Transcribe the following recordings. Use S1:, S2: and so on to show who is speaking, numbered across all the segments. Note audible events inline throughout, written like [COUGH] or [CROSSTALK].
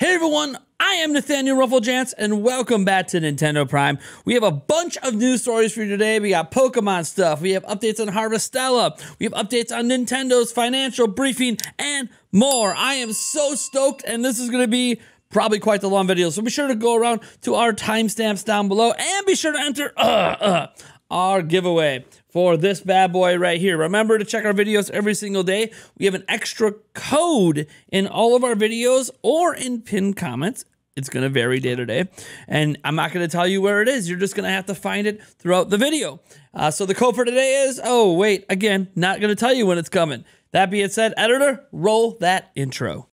S1: Hey everyone, I am Nathaniel Rufflejants, and welcome back to Nintendo Prime. We have a bunch of news stories for you today. We got Pokemon stuff, we have updates on Harvestella, we have updates on Nintendo's financial briefing, and more. I am so stoked, and this is going to be probably quite the long video. So be sure to go around to our timestamps down below, and be sure to enter uh, uh, our giveaway for this bad boy right here. Remember to check our videos every single day. We have an extra code in all of our videos or in pinned comments. It's going to vary day to day. And I'm not going to tell you where it is. You're just going to have to find it throughout the video. Uh, so the code for today is oh, wait, again, not going to tell you when it's coming. That being said, editor, roll that intro.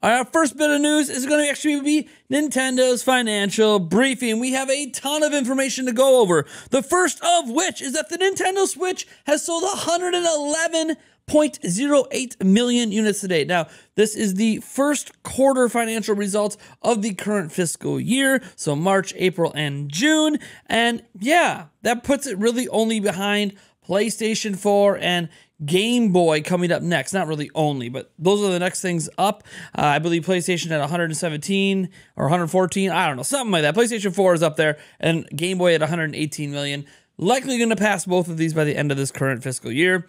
S1: Our first bit of news is going to actually be Nintendo's financial briefing. We have a ton of information to go over. The first of which is that the Nintendo Switch has sold 111.08 million units to date. Now, this is the first quarter financial results of the current fiscal year, so March, April, and June. And yeah, that puts it really only behind PlayStation 4 and Game Boy coming up next. Not really only, but those are the next things up. Uh, I believe PlayStation at 117 or 114. I don't know, something like that. PlayStation 4 is up there, and Game Boy at 118 million. Likely going to pass both of these by the end of this current fiscal year.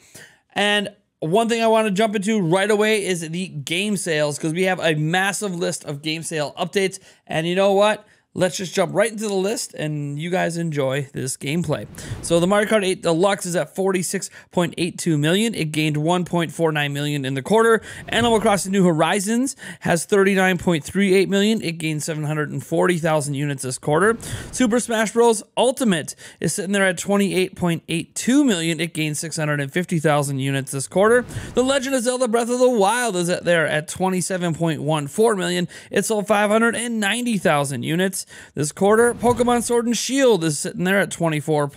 S1: And one thing I want to jump into right away is the game sales because we have a massive list of game sale updates. And you know what? Let's just jump right into the list and you guys enjoy this gameplay. So the Mario Kart 8 Deluxe is at 46.82 million. It gained 1.49 million in the quarter. Animal Crossing New Horizons has 39.38 million. It gained 740,000 units this quarter. Super Smash Bros. Ultimate is sitting there at 28.82 million. It gained 650,000 units this quarter. The Legend of Zelda Breath of the Wild is at there at 27.14 million. It sold 590,000 units this quarter. Pokemon Sword and Shield is sitting there at 24.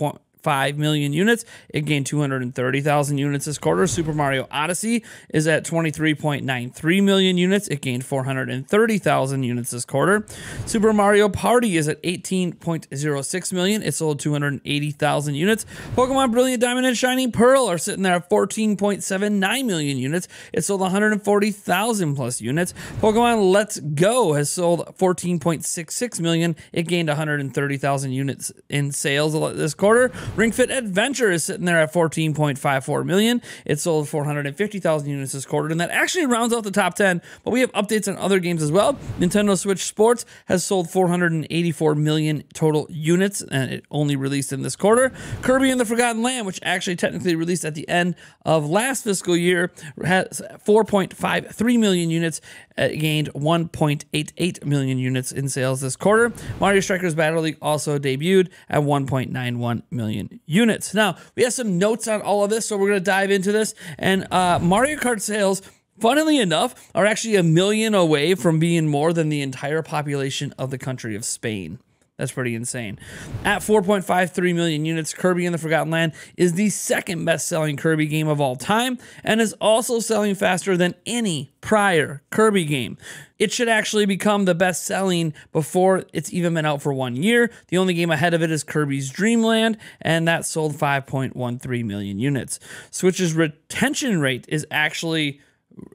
S1: 5 million units. It gained 230,000 units this quarter. Super Mario Odyssey is at 23.93 million units. It gained 430,000 units this quarter. Super Mario Party is at 18.06 million. It sold 280,000 units. Pokemon Brilliant Diamond and Shining Pearl are sitting there at 14.79 million units. It sold 140,000 plus units. Pokemon Let's Go has sold 14.66 million. It gained 130,000 units in sales this quarter. Ring Fit Adventure is sitting there at 14.54 million. It sold 450,000 units this quarter, and that actually rounds out the top 10. But we have updates on other games as well. Nintendo Switch Sports has sold 484 million total units, and it only released in this quarter. Kirby and the Forgotten Land, which actually technically released at the end of last fiscal year, has 4.53 million units. It gained 1.88 million units in sales this quarter. Mario Strikers Battle League also debuted at 1.91 million million units. Now, we have some notes on all of this, so we're going to dive into this. And uh, Mario Kart sales, funnily enough, are actually a million away from being more than the entire population of the country of Spain. That's pretty insane. At 4.53 million units, Kirby and the Forgotten Land is the second best selling Kirby game of all time and is also selling faster than any prior Kirby game. It should actually become the best selling before it's even been out for one year. The only game ahead of it is Kirby's Dream Land, and that sold 5.13 million units. Switch's retention rate is actually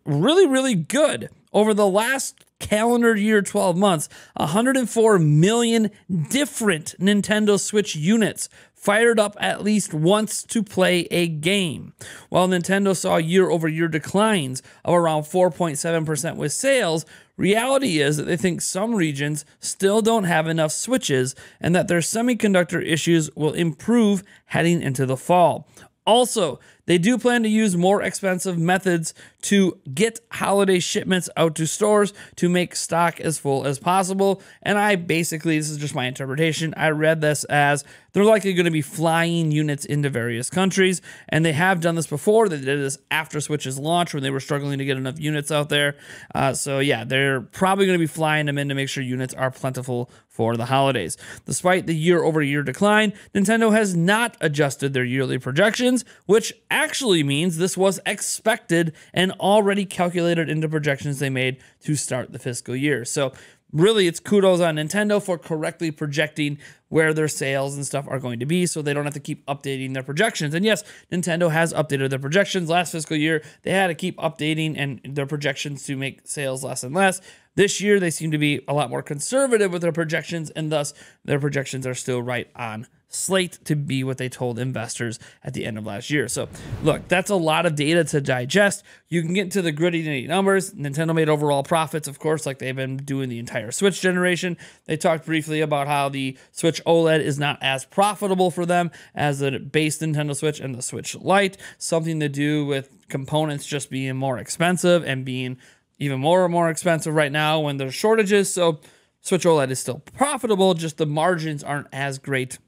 S1: really, really good. Over the last calendar year 12 months, 104 million different Nintendo Switch units fired up at least once to play a game. While Nintendo saw year over year declines of around 4.7% with sales, reality is that they think some regions still don't have enough Switches and that their semiconductor issues will improve heading into the fall. Also, they do plan to use more expensive methods to get holiday shipments out to stores to make stock as full as possible. And I basically, this is just my interpretation, I read this as they're likely going to be flying units into various countries. And they have done this before. They did this after Switch's launch when they were struggling to get enough units out there. Uh, so, yeah, they're probably going to be flying them in to make sure units are plentiful for the holidays. Despite the year over year decline, Nintendo has not adjusted their yearly projections, which actually means this was expected and already calculated into projections they made to start the fiscal year. So really it's kudos on Nintendo for correctly projecting where their sales and stuff are going to be so they don't have to keep updating their projections. And yes, Nintendo has updated their projections. Last fiscal year, they had to keep updating and their projections to make sales less and less. This year, they seem to be a lot more conservative with their projections, and thus their projections are still right on slate to be what they told investors at the end of last year. So, look, that's a lot of data to digest. You can get into the gritty numbers. Nintendo made overall profits, of course, like they've been doing the entire Switch generation. They talked briefly about how the Switch OLED is not as profitable for them as the base Nintendo Switch and the Switch Lite, something to do with components just being more expensive and being even more and more expensive right now when there's shortages. So, Switch OLED is still profitable, just the margins aren't as great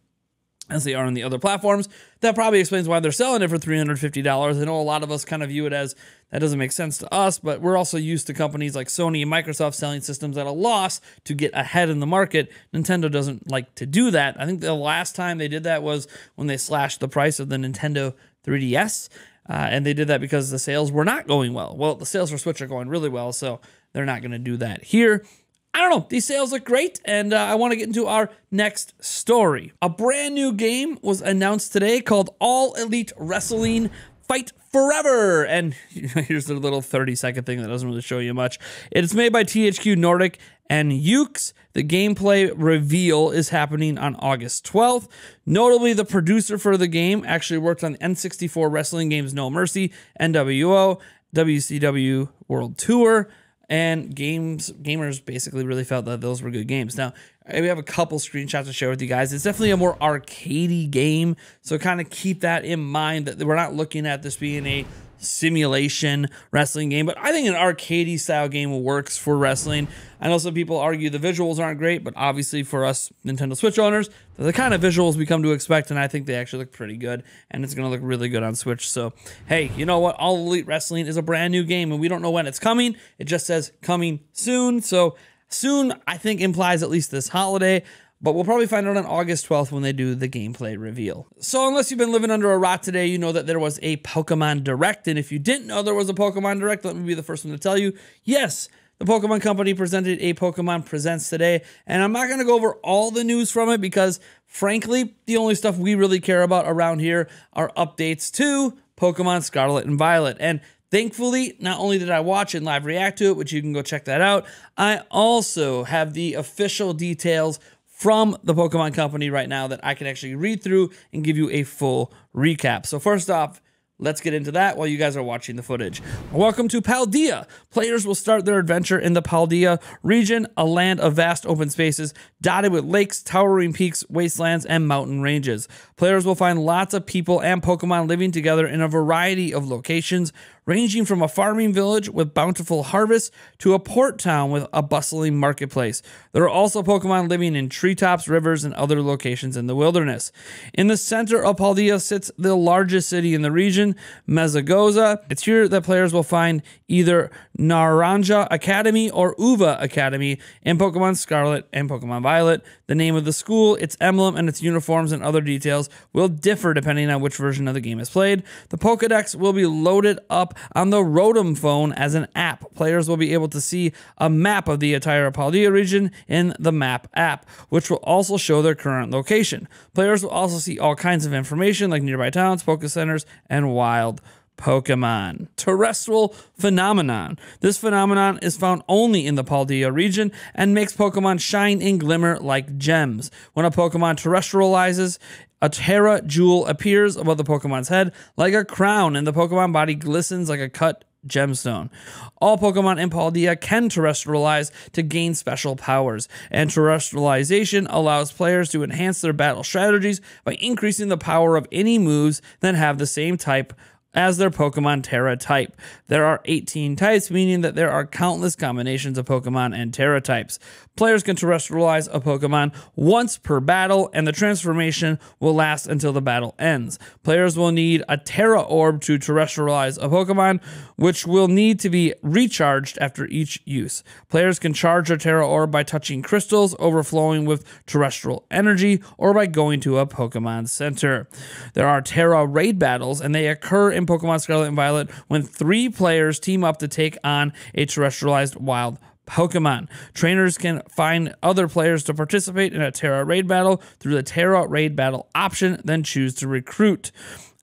S1: as they are on the other platforms. That probably explains why they're selling it for $350. I know a lot of us kind of view it as that doesn't make sense to us, but we're also used to companies like Sony and Microsoft selling systems at a loss to get ahead in the market. Nintendo doesn't like to do that. I think the last time they did that was when they slashed the price of the Nintendo 3DS. Uh, and they did that because the sales were not going well. Well, the sales for Switch are going really well, so they're not going to do that here. I don't know. These sales look great, and uh, I want to get into our next story. A brand new game was announced today called All Elite Wrestling Fight Forever. And [LAUGHS] here's a little 30 second thing that doesn't really show you much. It's made by THQ Nordic and Yuke's. The gameplay reveal is happening on August 12th. Notably, the producer for the game actually worked on N64 wrestling games No Mercy, NWO, WCW World Tour and games gamers basically really felt that those were good games. Now we have a couple screenshots to share with you guys. It's definitely a more arcadey game, so kind of keep that in mind that we're not looking at this being a simulation wrestling game, but I think an arcadey style game works for wrestling. I know some people argue the visuals aren't great, but obviously for us Nintendo Switch owners, they're the kind of visuals we come to expect, and I think they actually look pretty good, and it's going to look really good on Switch. So, hey, you know what? All Elite Wrestling is a brand new game, and we don't know when it's coming. It just says coming soon. So, soon, I think, implies at least this holiday but we'll probably find out on August 12th when they do the gameplay reveal. So, unless you've been living under a rock today, you know that there was a Pokemon Direct. And if you didn't know there was a Pokemon Direct, let me be the first one to tell you yes, the Pokemon Company presented a Pokemon Presents today. And I'm not going to go over all the news from it because, frankly, the only stuff we really care about around here are updates to Pokemon Scarlet and Violet. And Thankfully, not only did I watch and live react to it, which you can go check that out, I also have the official details from the Pokemon Company right now that I can actually read through and give you a full recap. So, first off, Let's get into that while you guys are watching the footage. Welcome to Paldea. Players will start their adventure in the Paldea region, a land of vast open spaces dotted with lakes, towering peaks, wastelands, and mountain ranges. Players will find lots of people and Pokemon living together in a variety of locations, ranging from a farming village with bountiful harvests to a port town with a bustling marketplace. There are also Pokemon living in treetops, rivers, and other locations in the wilderness. In the center of Paldea sits the largest city in the region, Mesagoza. It's here that players will find either Naranja Academy or Uva Academy in Pokemon Scarlet and Pokemon Violet. The name of the school, its emblem, and its uniforms and other details will differ depending on which version of the game is played. The Pokedex will be loaded up on the Rotom phone as an app. Players will be able to see a map of the entire Paldea region in the map app, which will also show their current location. Players will also see all kinds of information like nearby towns, Poke Centers, and wild Pokemon. Terastal phenomenon. This phenomenon is found only in the Paldea region and makes Pokemon shine and glimmer like gems. When a Pokemon terastallizes, a Tera jewel appears above the Pokemon's head like a crown, and the Pokemon body glistens like a cut gemstone. All Pokemon in Paldea can terastallize to gain special powers, and terastallization allows players to enhance their battle strategies by increasing the power of any moves that have the same type as their Pokemon Tera type. There are 18 types, meaning that there are countless combinations of Pokemon and Tera types. Players can terastallize a Pokemon once per battle, and the transformation will last until the battle ends. Players will need a Tera Orb to terastallize a Pokemon, which will need to be recharged after each use. Players can charge a Tera Orb by touching crystals overflowing with Terastal energy or by going to a Pokemon Center. There are Tera Raid battles, and they occur in Pokemon Scarlet and Violet when three players team up to take on a terastallized wild Pokemon. Trainers can find other players to participate in a Tera Raid battle through the Tera Raid battle option, then choose to recruit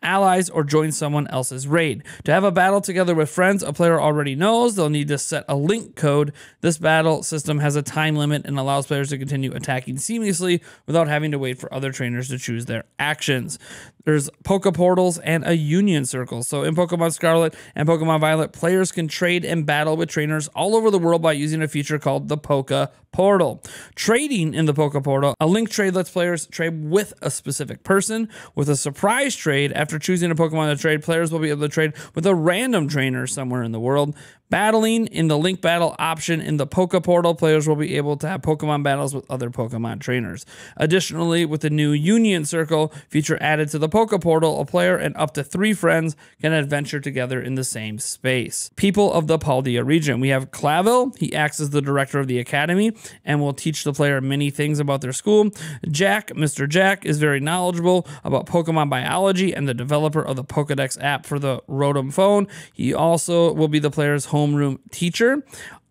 S1: allies, or join someone else's raid. To have a battle together with friends a player already knows, they'll need to set a link code. This battle system has a time limit and allows players to continue attacking seamlessly without having to wait for other trainers to choose their actions. There's Poke Portals and a Union Circle. So in Pokemon Scarlet and Pokemon Violet, players can trade and battle with trainers all over the world by using a feature called the Poke Portal. Trading in the Poke Portal, a link trade lets players trade with a specific person. With a surprise trade, after choosing a Pokemon to trade, players will be able to trade with a random trainer somewhere in the world. Battling in the link battle option in the Poke Portal, players will be able to have Pokemon battles with other Pokemon trainers. Additionally, with the new Union Circle feature added to the Poke Portal, a player and up to three friends can adventure together in the same space. People of the Paldea region. We have Clavel. He acts as the director of the academy and will teach the player many things about their school. Jack, Mr. Jack, is very knowledgeable about Pokemon biology and the developer of the Pokedex app for the Rotom phone. He also will be the player's homeroom teacher.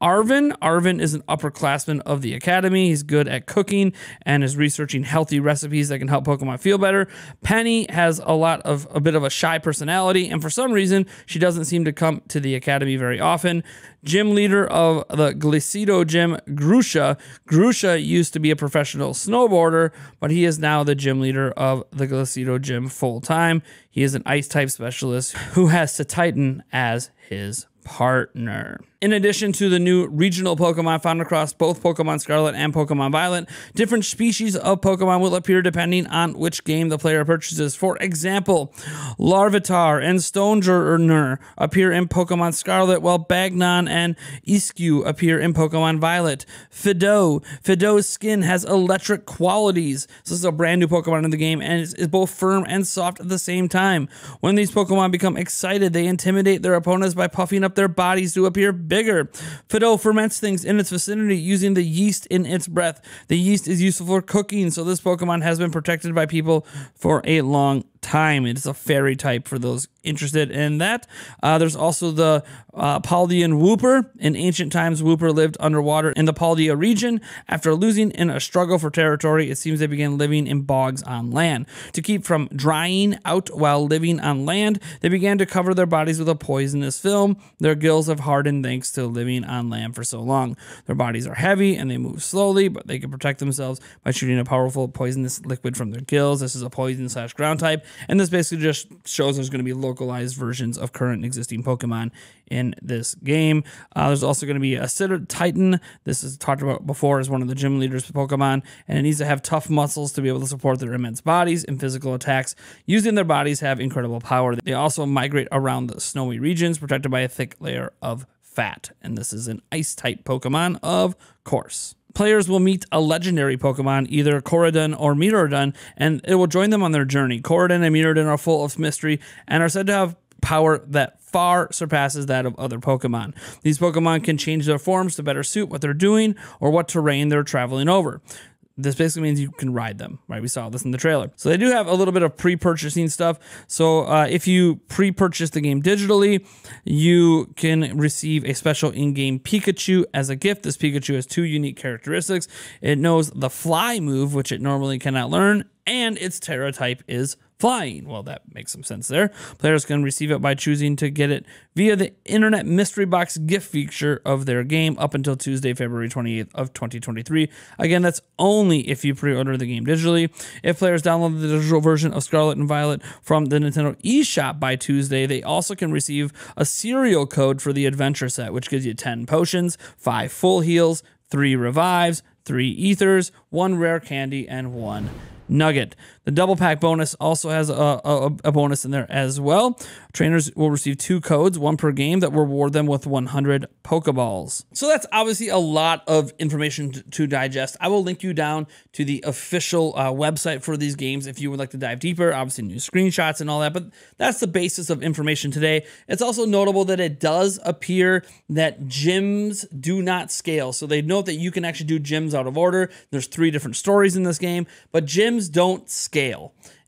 S1: Arven. Arven is an upperclassman of the academy. He's good at cooking and is researching healthy recipes that can help Pokemon feel better. Penny has a lot of a bit of a shy personality, and for some reason, she doesn't seem to come to the academy very often. Gym leader of the Glaseado gym, Grusha. Grusha used to be a professional snowboarder, but he is now the gym leader of the Glaseado gym full time. He is an ice type specialist who has Cetitan as his partner. In addition to the new regional Pokemon found across both Pokemon Scarlet and Pokemon Violet, different species of Pokemon will appear depending on which game the player purchases. For example, Larvitar and Stonjourner appear in Pokemon Scarlet, while Bagon and Eiscue appear in Pokemon Violet. Fidough, Fidough's skin has electric qualities. So this is a brand new Pokemon in the game, and it's both firm and soft at the same time. When these Pokemon become excited, they intimidate their opponents by puffing up their bodies to appear bigger. Fidough ferments things in its vicinity using the yeast in its breath. The yeast is useful for cooking, so this Pokemon has been protected by people for a long time. It's a fairy type for those interested in that. Uh, there's also the uh, Paldean Wooper. In ancient times, Wooper lived underwater in the Paldea region. After losing in a struggle for territory, it seems they began living in bogs on land. To keep from drying out while living on land, they began to cover their bodies with a poisonous film. Their gills have hardened thanks to living on land for so long. Their bodies are heavy and they move slowly, but they can protect themselves by shooting a powerful poisonous liquid from their gills. This is a poison slash ground type and this basically just shows there's going to be localized versions of current existing Pokemon in this game. Uh, there's also going to be a Cetitan. This is talked about before as one of the gym leaders Pokemon, and it needs to have tough muscles to be able to support their immense bodies and physical attacks. Using their bodies have incredible power. They also migrate around the snowy regions, protected by a thick layer of fat. And this is an ice type Pokemon, of course players will meet a legendary Pokemon, either Koraidon or Miraidon, and it will join them on their journey. Koraidon and Miraidon are full of mystery and are said to have power that far surpasses that of other Pokemon. These Pokemon can change their forms to better suit what they're doing or what terrain they're traveling over. This basically means you can ride them, right? We saw this in the trailer. So they do have a little bit of pre-purchasing stuff. So uh, if you pre-purchase the game digitally, you can receive a special in-game Pikachu as a gift. This Pikachu has two unique characteristics. It knows the fly move, which it normally cannot learn, and its Tera type is flying. Well, that makes some sense there. Players can receive it by choosing to get it via the Internet Mystery Box gift feature of their game up until Tuesday, February 28th of 2023. Again, that's only if you pre-order the game digitally. If players download the digital version of Scarlet and Violet from the Nintendo eShop by Tuesday, they also can receive a serial code for the adventure set, which gives you 10 potions, 5 full heals, 3 revives, 3 ethers, 1 rare candy, and 1 nugget. The double pack bonus also has a, a, a, bonus in there as well. Trainers will receive two codes, one per game, that reward them with 100 Pokeballs. So that's obviously a lot of information to, digest. I will link you down to the official uh, website for these games if you would like to dive deeper. Obviously, new screenshots and all that, but that's the basis of information today. It's also notable that it does appear that gyms do not scale. So they note that you can actually do gyms out of order. There's three different stories in this game, but gyms don't scale.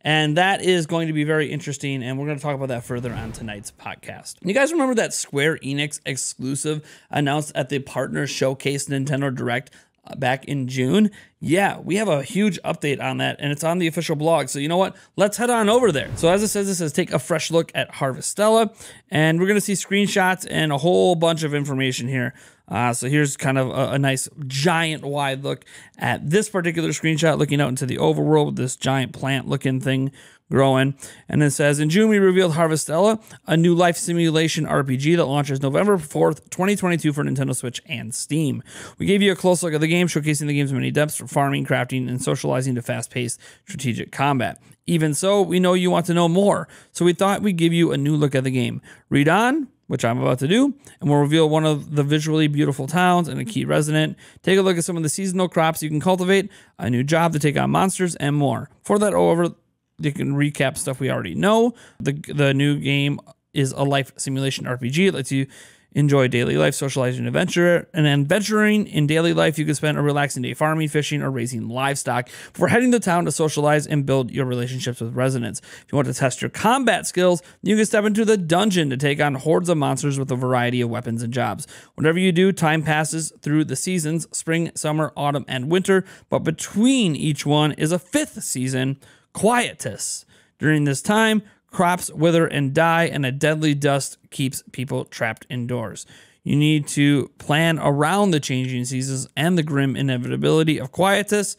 S1: And that is going to be very interesting. And we're going to talk about that further on tonight's podcast. You guys remember that Square Enix exclusive announced at the Partner Showcase Nintendo Direct back in June? Yeah, we have a huge update on that and it's on the official blog. So, you know what? Let's head on over there. So, as it says, it says take a fresh look at Harvestella. And we're going to see screenshots and a whole bunch of information here. Uh, so here's kind of a, a, nice giant wide look at this particular screenshot, looking out into the overworld with this giant plant looking thing growing. And it says In June, we revealed Harvestella, a new life simulation RPG that launches November 4th, 2022 for Nintendo Switch and Steam. We gave you a close look at the game, showcasing the game's many depths for farming, crafting, and socializing to fast paced strategic combat. Even so, we know you want to know more, so we thought we'd give you a new look at the game. Read on, which I'm about to do, and we'll reveal one of the visually beautiful towns and a key resident. Take a look at some of the seasonal crops you can cultivate, a new job to take on monsters, and more. For that, over you can recap stuff we already know. The the new game is a life simulation RPG. It lets you enjoy daily life, socializing, and adventure. And then venturing in daily life, you can spend a relaxing day farming, fishing, or raising livestock before heading to town to socialize and build your relationships with residents. If you want to test your combat skills, you can step into the dungeon to take on hordes of monsters with a variety of weapons and jobs. Whatever you do, time passes through the seasons spring, summer, autumn, and winter. But between each one is a fifth season, Quietus. During this time, crops wither and die, and a deadly dust keeps people trapped indoors. You need to plan around the changing seasons and the grim inevitability of quietus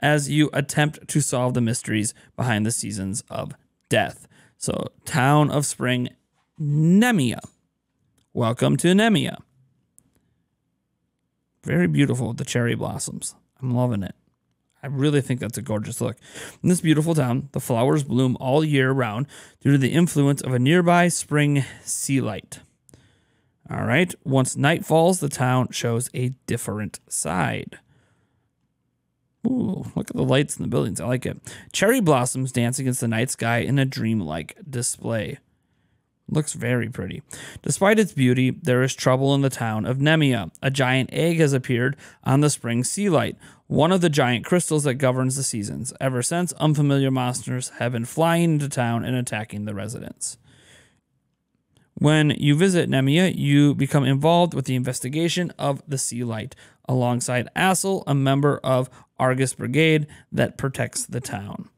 S1: as you attempt to solve the mysteries behind the seasons of death. So, Town of Spring, Nemea. Welcome to Nemea. Very beautiful, the cherry blossoms. I'm loving it. I really think that's a gorgeous look. In this beautiful town, the flowers bloom all year round due to the influence of a nearby spring Seaslight. All right, once night falls, the town shows a different side. Ooh, look at the lights in the buildings. I like it. Cherry blossoms dance against the night sky in a dreamlike display. Looks very pretty. Despite its beauty, there is trouble in the town of Nemea. A giant egg has appeared on the spring Seaslight, one of the giant crystals that governs the seasons. Ever since, unfamiliar monsters have been flying into town and attacking the residents. When you visit Nemea, you become involved with the investigation of the Seaslight, alongside Asyl, a member of Argus Brigade that protects the town.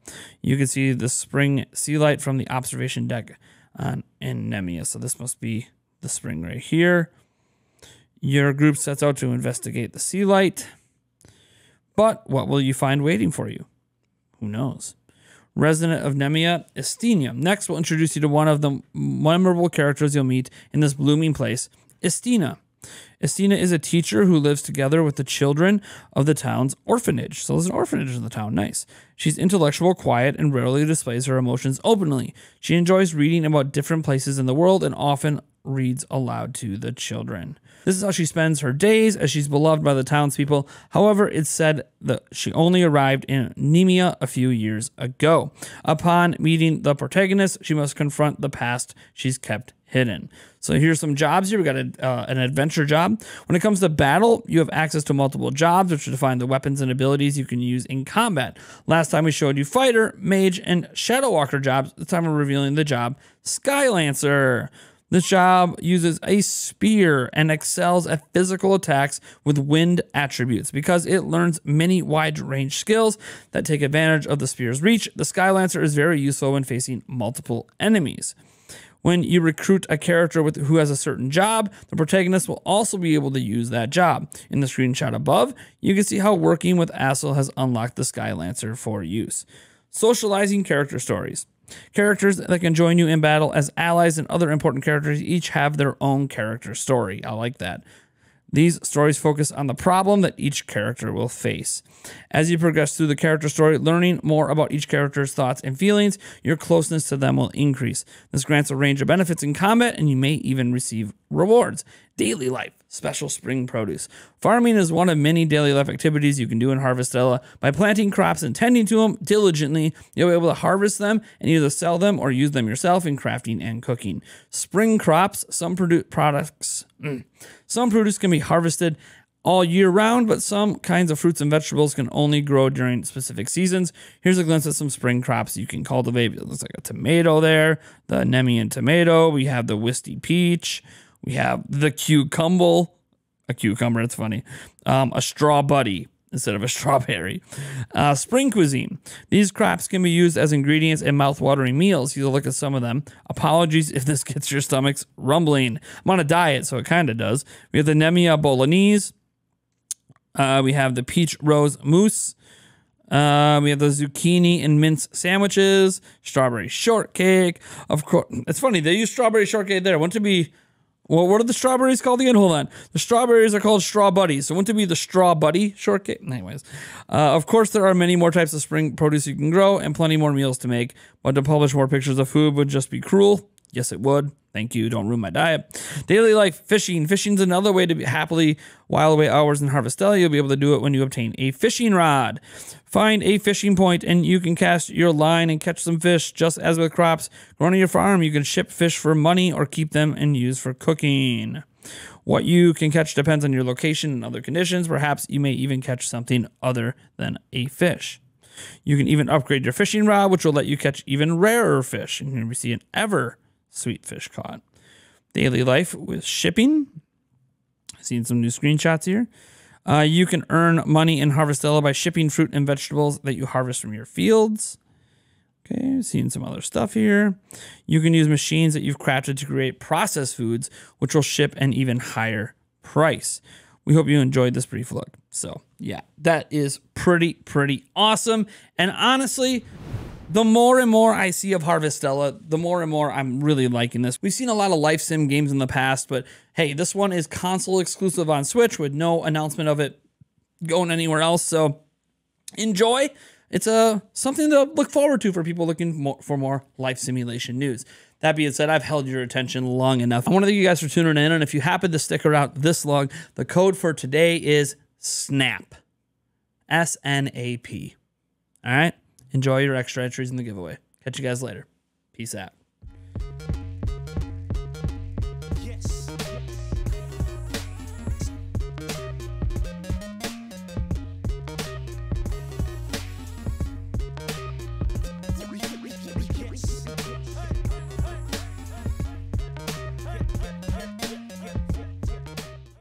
S1: You can see the spring Seaslight from the observation deck on in Nemea. So this must be the spring right here. Your group sets out to investigate the Seaslight. But what will you find waiting for you? Who knows? Resident of Nemea, Istina. Next, we'll introduce you to one of the memorable characters you'll meet in this blooming place, Istina. Istina is a teacher who lives together with the children of the town's orphanage. So there's an orphanage in the town. Nice. She's intellectual, quiet, and rarely displays her emotions openly. She enjoys reading about different places in the world and often reads aloud to the children. This is how she spends her days, as she's beloved by the townspeople. However, it's said that she only arrived in Nemea a few years ago. Upon meeting the protagonist, she must confront the past she's kept hidden. So here's some jobs here. We got a, uh, an adventure job. When it comes to battle, you have access to multiple jobs, which define the weapons and abilities you can use in combat. Last time we showed you fighter, mage, and shadow walker jobs. This time we're revealing the job Skylancer. This job uses a spear and excels at physical attacks with wind attributes because it learns many wide range skills that take advantage of the spear's reach. The Skylancer is very useful when facing multiple enemies. When you recruit a character with who has a certain job, the protagonist will also be able to use that job. In the screenshot above, you can see how working with Asyl has unlocked the Skylancer for use. Socializing character stories. Characters that can join you in battle as allies and other important characters each have their own character story. I like that. These stories focus on the problem that each character will face. As you progress through the character story, learning more about each character's thoughts and feelings, your closeness to them will increase. This grants a range of benefits in combat, and you may even receive rewards. Daily life, special spring produce. Farming is one of many daily life activities you can do in Harvestella. By planting crops and tending to them diligently, you'll be able to harvest them and either sell them or use them yourself in crafting and cooking. Spring crops, some produce products. Mm, some produce can be harvested all year round, but some kinds of fruits and vegetables can only grow during specific seasons. Here's a glimpse at some spring crops you can cultivate. It looks like a tomato there, the Nemean tomato. We have the Wisty peach. We have the cucumber, a cucumber, it's funny, um, a straw buddy instead of a [LAUGHS] strawberry. Uh, spring cuisine. These crops can be used as ingredients in mouth-watering meals. You look at some of them. Apologies if this [LAUGHS] gets your stomachs rumbling. I'm on a diet, so it kind of does. We have the Nemea bolognese. Uh, we have the peach rose mousse. Uh, we have the zucchini and mince sandwiches, strawberry shortcake. Of course, it's funny they use strawberry shortcake there. Want to be well, what are the strawberries called again? Hold on. The strawberries are called straw buddies. So, wouldn't it be the straw buddy shortcake? Anyways, uh, of course, there are many more types of spring produce you can grow and plenty more meals to make. But to publish more pictures of food would just be cruel. Yes, it would. Thank you. Don't ruin my diet. Daily life fishing. Fishing's another way to be happily while away hours in Harvestella. You'll be able to do it when you obtain a fishing rod. Find a fishing point and you can cast your line and catch some fish. Just as with crops grown on your farm, you can ship fish for money or keep them and use for cooking. What you can catch depends on your location and other conditions. Perhaps you may even catch something other than a fish. You can even upgrade your fishing rod, which will let you catch even rarer fish. And see an ever sweet fish caught. Daily life with shipping. Seen some new screenshots here. Uh, you can earn money in Harvestella by shipping fruit and vegetables that you harvest from your fields. Okay, seeing some other stuff here. You can use machines that you've crafted to create processed foods, which will ship an even higher price. We hope you enjoyed this brief look. So, yeah, that is pretty, pretty awesome. And honestly, the more and more I see of Harvestella, the more and more I'm really liking this. We've seen a lot of life sim games in the past, but hey, this one is console exclusive on Switch with no announcement of it going anywhere else. So enjoy. It's a uh, something to look forward to for people looking for more life simulation news. That being said, I've held your attention long enough. I want to thank you guys for tuning in, and if you happen to stick around this long, the code for today is SNAP. S N A P. All right? Enjoy your extra entries in the giveaway. Catch you guys later. Peace out.